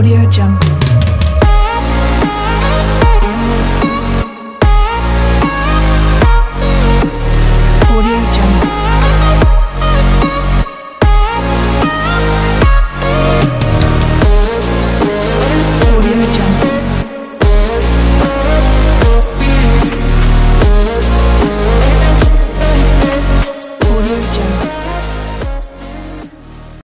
Audio jump.